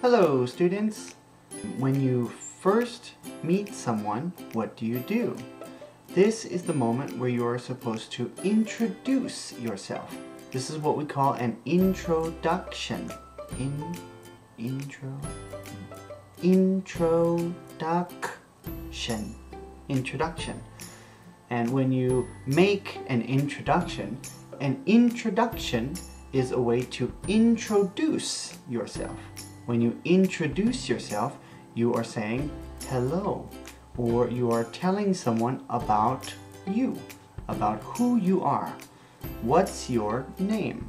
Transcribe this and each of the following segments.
Hello, students. When you first meet someone, what do you do? This is the moment where you are supposed to introduce yourself. This is what we call an introduction. In, intro, introduction. Introduction. And when you make an introduction, an introduction is a way to introduce yourself. When you introduce yourself, you are saying hello, or you are telling someone about you, about who you are. What's your name?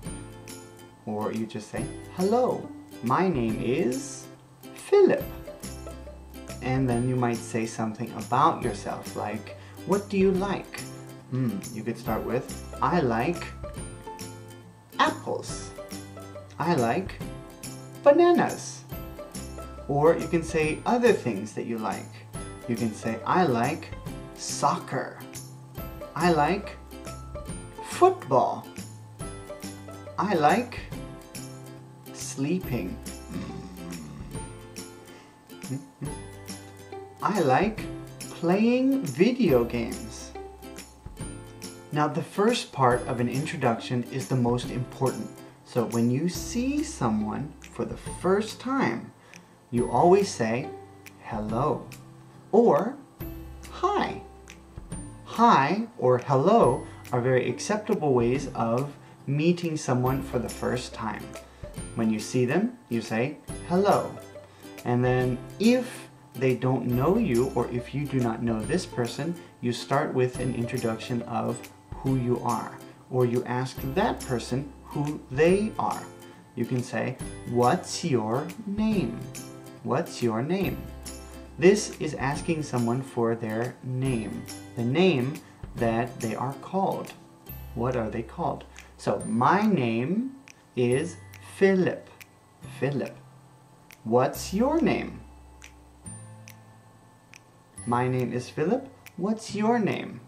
Or you just say, hello, my name is Phillip. And then you might say something about yourself, like, what do you like? Hmm, you could start with, I like apples. I like bananas. Or you can say other things that you like. You can say, I like soccer. I like football. I like sleeping. Hmm, hmm, hmm. I like playing video games. Now the first part of an introduction is the most important. So when you see someone for the first time, you always say hello or hi. Hi or hello are very acceptable ways of meeting someone for the first time. When you see them, you say hello. And then if they don't know you or if you do not know this person, you start with an introduction of who you are. Or you ask that person who they are. You can say, what's your name? What's your name? This is asking someone for their name. The name that they are called. What are they called? So my name is Phillip. Phillip. What's your name? My name is Phillip. What's your name?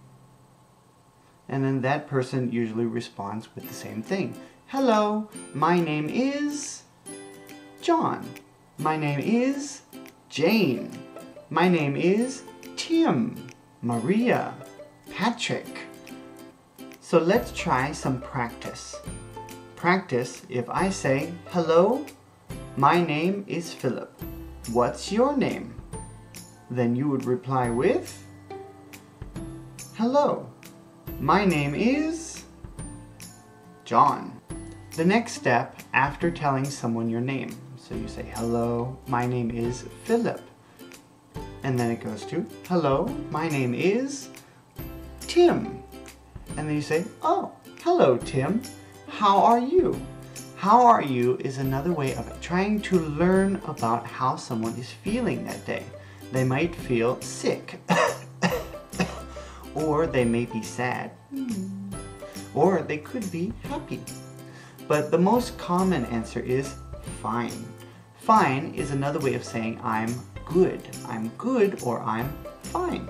And then that person usually responds with the same thing. Hello, my name is John. My name is Jane. My name is Tim, Maria, Patrick. So let's try some practice. Practice if I say, hello, my name is Phillip. What's your name? Then you would reply with, hello, my name is John. The next step after telling someone your name. So you say, hello, my name is Phillip. And then it goes to, hello, my name is Tim. And then you say, oh, hello, Tim. How are you? How are you is another way of trying to learn about how someone is feeling that day. They might feel sick, or they may be sad, hmm. or they could be happy. But the most common answer is fine. Fine is another way of saying I'm good. I'm good or I'm fine.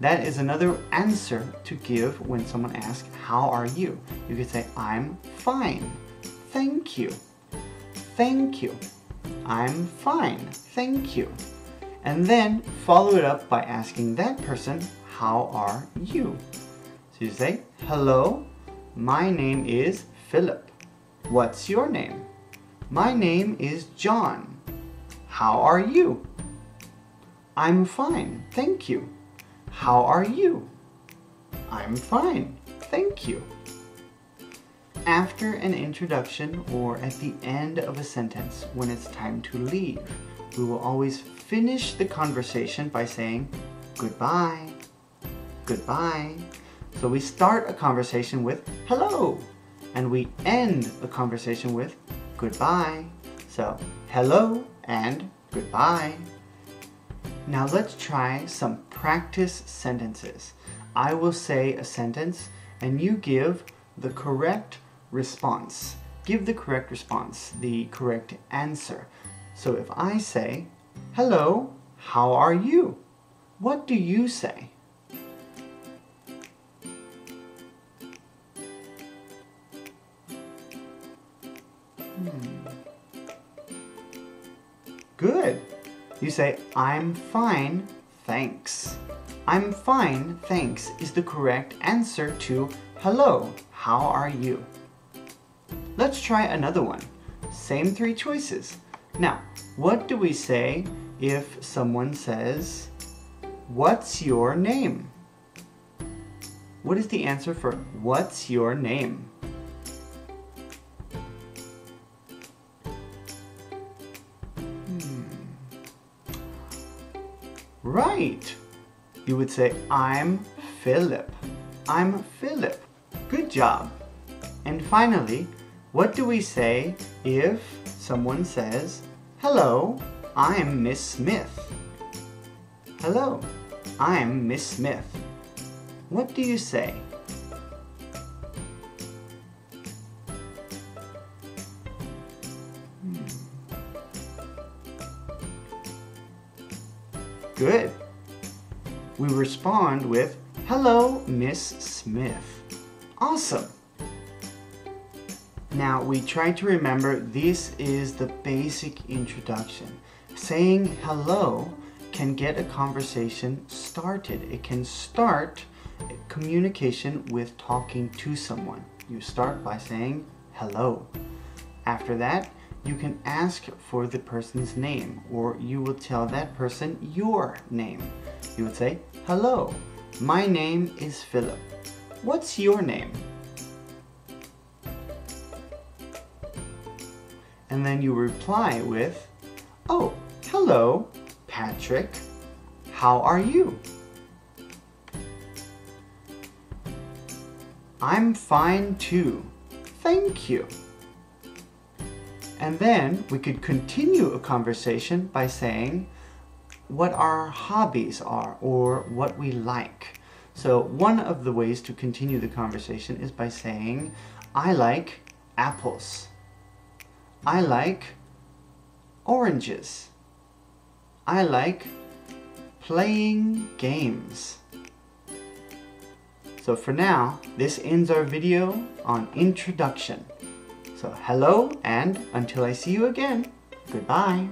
That is another answer to give when someone asks, how are you? You could say, I'm fine. Thank you. Thank you. I'm fine. Thank you. And then follow it up by asking that person, how are you? So you say, hello, my name is Phillip. What's your name? My name is John. How are you? I'm fine, thank you. How are you? I'm fine, thank you. After an introduction or at the end of a sentence when it's time to leave, we will always finish the conversation by saying goodbye, goodbye. So we start a conversation with hello and we end a conversation with goodbye. So hello and goodbye. Now let's try some practice sentences. I will say a sentence and you give the correct response. Give the correct response, the correct answer. So if I say, hello, how are you? What do you say? Hmm. Good. You say, I'm fine, thanks. I'm fine, thanks is the correct answer to hello, how are you? Let's try another one. Same three choices. Now, what do we say if someone says, What's your name? What is the answer for what's your name? Hmm. Right. You would say, I'm Phillip. I'm Phillip. Good job. And finally, what do we say if someone says, Hello, I'm Miss Smith? Hello, I'm Miss Smith. What do you say? Hmm. Good. We respond with, Hello, Miss Smith. Awesome. Now we try to remember this is the basic introduction. Saying hello can get a conversation started. It can start communication with talking to someone. You start by saying hello. After that, you can ask for the person's name or you will tell that person your name. You would say, hello, my name is Phillip. What's your name? And then you reply with, oh, hello, Patrick. How are you? I'm fine too. Thank you. And then we could continue a conversation by saying what our hobbies are or what we like. So one of the ways to continue the conversation is by saying, I like apples. I like oranges. I like playing games. So for now, this ends our video on introduction. So hello and until I see you again, goodbye.